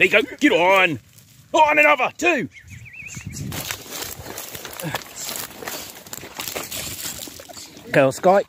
There you go. Get on. Oh, on another. Two. Go, Sky.